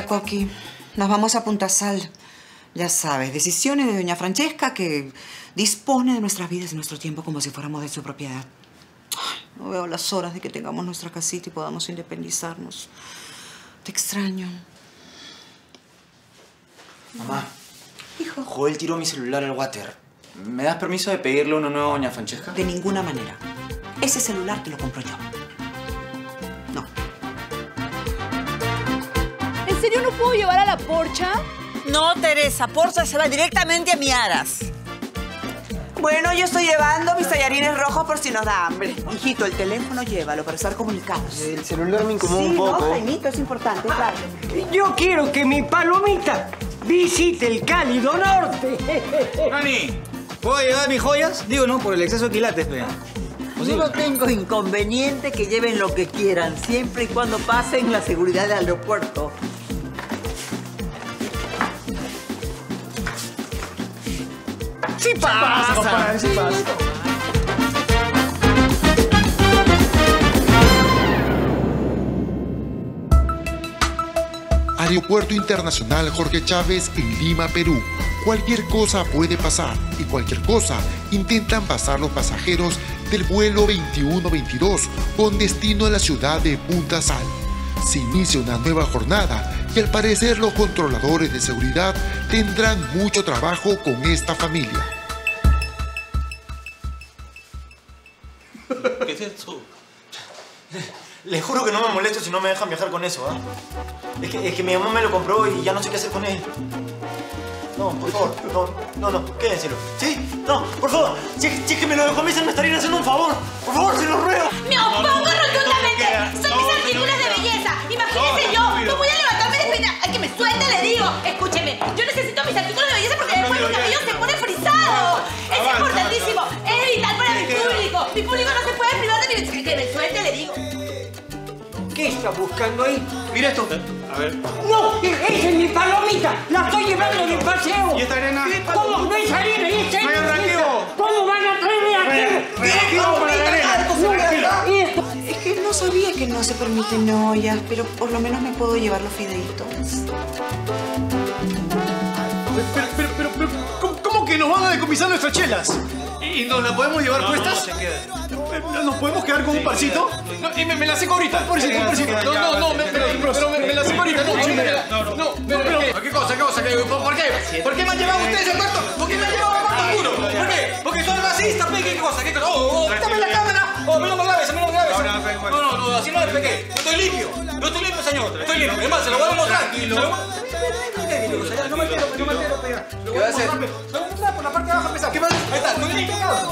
Coqui. Nos vamos a Punta Sal. Ya sabes, decisiones de doña Francesca que dispone de nuestras vidas y nuestro tiempo como si fuéramos de su propiedad. Ay, no veo las horas de que tengamos nuestra casita y podamos independizarnos. Te extraño. Mamá. Hijo. Joel tiró mi celular al water. ¿Me das permiso de pedirle uno nuevo a doña Francesca? De ninguna manera. Ese celular te lo compro yo. No puedo llevar a la porcha? No, Teresa, Porza se va directamente a mi Aras. Bueno, yo estoy llevando mis tallarines rojos por si nos da hambre. Hijito, el teléfono llévalo para estar comunicados. El celular me incomoda sí, un poco. no, Jaimito, es importante, claro. Yo quiero que mi palomita visite el cálido norte. Nani, ¿puedo llevar mis joyas? Digo, no, por el exceso de quilates, pe. Yo no tengo inconveniente que lleven lo que quieran, siempre y cuando pasen la seguridad del aeropuerto. Sí pasa, compadre, sí pasa. Aeropuerto Internacional Jorge Chávez en Lima, Perú. Cualquier cosa puede pasar y cualquier cosa intentan pasar los pasajeros del vuelo 2122 con destino a la ciudad de Punta Sal. Se inicia una nueva jornada y al parecer los controladores de seguridad tendrán mucho trabajo con esta familia. ¿Qué es esto? Les juro que no me molesto si no me dejan viajar con eso, ¿ah? Es, que, es que mi mamá me lo compró y ya no sé qué hacer con él. No, por favor, no, no, no, quédenselo. ¿Sí? No, por favor, si, si es que me lo decomisan me estarían haciendo un favor. Por favor, se Mi público no se puede privar de mi... Que me suelte, le digo. ¿Qué está buscando ahí? Mira esto. A ver. ¡No! ¡Esa es mi palomita! ¡La estoy llevando de paseo! ¿Y esta arena? ¿Cómo no hay? ¡Esta es No mi! ¿Cómo van a traerme aquí? Reactivo para la arena. Esto- Es que no sabía que no se permiten ollas, pero por lo menos me puedo llevar los fideitos. Pero, pero, pero, pero, ¿cómo, cómo que nos van a decomisar nuestras chelas? ¿Y nos la podemos llevar puestas? ¿Nos podemos quedar con un parcito? No, y me, me la seco ahorita, un parcito, un parcito. No, no, no, me, pero, pero me, me la seco ahorita, no, chingada. No, no, pero, pero, ¿Qué cosa? ¿Qué cosa? ¿Qué- ¿Por qué? ¿Por qué me han llevado ustedes al cuarto? ¿Por qué me han llevado al cuarto oscuro? ¿Por qué? Porque soy racista, pe, ¿qué cosa? ¿Qué cosa? Oh, oh, quítame la cámara. Oh, no me grabes, a mí no me grabes. No, no, no, así no es, pe, ¿qué? Yo estoy limpio. Yo estoy limpio, señor. Estoy limpio. Es más, se lo voy a demostrar. Se lo voy a- No me entero, no me entero, pe. Lo voy a demostrar, la parte de abajo, pe. ¿Qué.